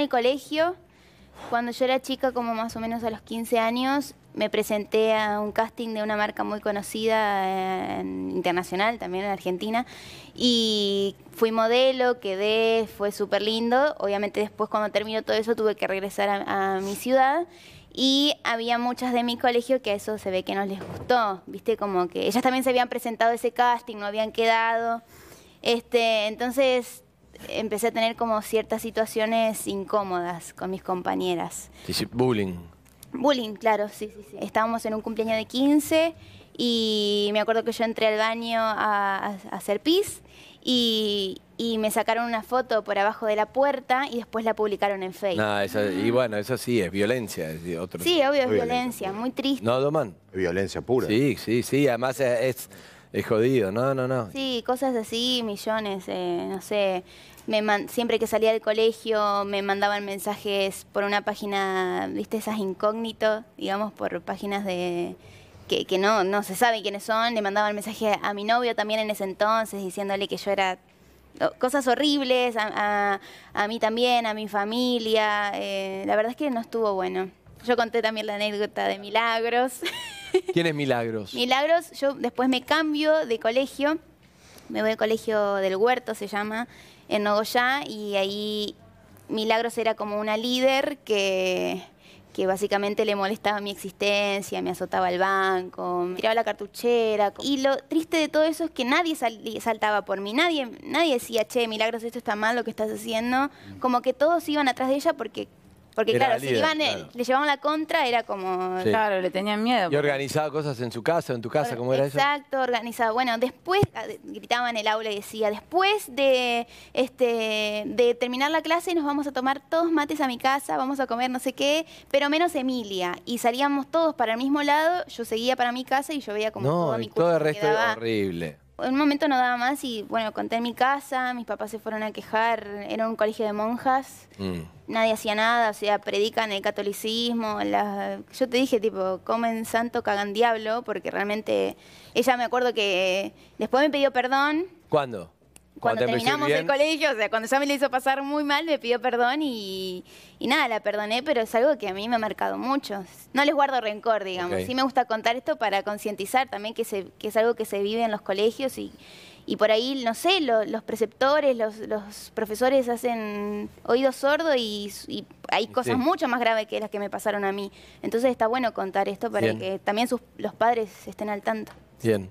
en el colegio, cuando yo era chica, como más o menos a los 15 años, me presenté a un casting de una marca muy conocida eh, internacional, también en Argentina, y fui modelo, quedé, fue súper lindo. Obviamente después cuando terminó todo eso tuve que regresar a, a mi ciudad y había muchas de mi colegio que eso se ve que no les gustó, viste, como que ellas también se habían presentado ese casting, no habían quedado. Este, entonces empecé a tener como ciertas situaciones incómodas con mis compañeras. Sí, bullying. Bullying, claro, sí, sí, sí. Estábamos en un cumpleaños de 15 y me acuerdo que yo entré al baño a, hacer pis y, me sacaron una foto por abajo de la puerta y después la publicaron en Facebook. y bueno, eso sí, es violencia. Es otro sí, obvio, es violencia, muy triste. ¿No, Doman? Es violencia pura. Sí, sí, sí, además es, es, jodido, no, no, no. Sí, cosas así, millones, eh, no sé. Me siempre que salía del colegio me mandaban mensajes por una página, viste, esas incógnitos, digamos, por páginas de que, no, no se sabe quiénes son, le mandaban mensaje a mi novio también en ese entonces diciéndole que yo era cosas horribles, a, mí también, a mi familia. Eh, la verdad es que no estuvo bueno. Yo conté también la anécdota de Milagros. ¿Quién es Milagros? Milagros, yo después me cambio de colegio, me voy al colegio del Huerto, se llama, en Nogoyá, y ahí Milagros era como una líder que que básicamente le molestaba mi existencia, me azotaba el banco, me tiraba la cartuchera. Y lo triste de todo eso es que nadie saltaba por mí, nadie, nadie decía, che, Milagros, esto está mal lo que estás haciendo. Como que todos iban atrás de ella porque porque claro, si iban, le llevaban la contra, era como... Claro, le tenían miedo. ¿Y organizaba cosas en su casa, en tu casa? ¿Cómo era eso? Exacto, organizaba. Bueno, después, ah, gritaba en el aula y decía, después de, este, de terminar la clase nos vamos a tomar todos mates a mi casa, vamos a comer no sé qué, pero menos Emilia. Y salíamos todos para el mismo lado, yo seguía para mi casa y yo veía como todo mi todo el resto era horrible en un momento no daba más y bueno, conté en mi casa, mis papás se fueron a quejar, era un colegio de monjas, mm. nadie hacía nada, o sea, predican el catolicismo, yo te dije tipo, comen santo, cagan diablo, porque realmente ella me acuerdo que después me pidió perdón. ¿Cuándo? Cuando terminamos el colegio, o sea, cuando ya me le hizo pasar muy mal, me pidió perdón y, nada, la perdoné, pero es algo que a mí me ha marcado mucho. No les guardo rencor, digamos. Sí me gusta contar esto para concientizar también que, se, que es algo que se vive en los colegios y, y por ahí, no sé, los preceptores, los, los, profesores hacen oídos sordos y, hay cosas mucho más graves que las que me pasaron a mí. Entonces está bueno contar esto para que también sus, los padres estén al tanto. Bien.